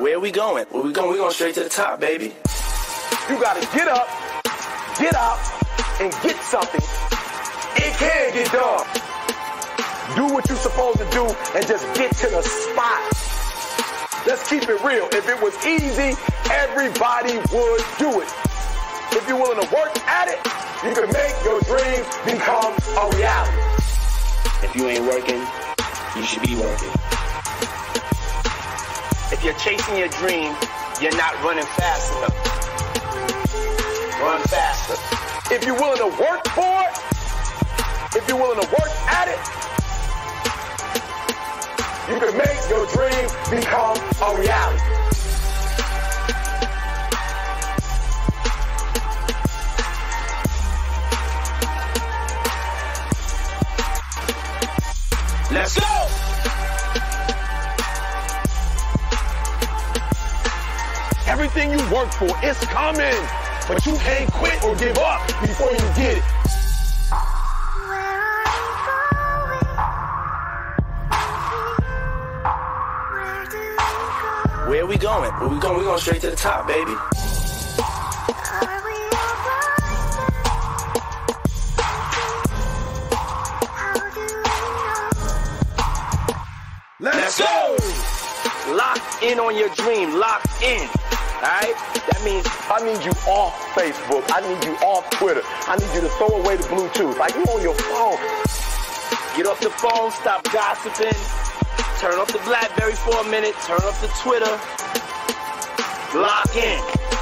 Where are we going? Where we going? We going straight to the top, baby. You gotta get up, get out, and get something. It can get done. Do what you're supposed to do and just get to the spot. Let's keep it real. If it was easy, everybody would do it. If you're willing to work at it, you can make your dreams become a reality. If you ain't working, you should be working. If you're chasing your dream, you're not running fast enough. Run faster. If you're willing to work for it, if you're willing to work at it, you can make your dream become a reality. Let's go! Everything you work for is coming, but you can't quit or give up before you get it. Where are we going? Where we going? We going straight to the top, baby. Let's go! Lock in on your dream. Lock in. Alright? That means I need you off Facebook. I need you off Twitter. I need you to throw away the Bluetooth. Like you on your phone. get off the phone, stop gossiping, turn off the Blackberry for a minute, turn off the Twitter. Lock in.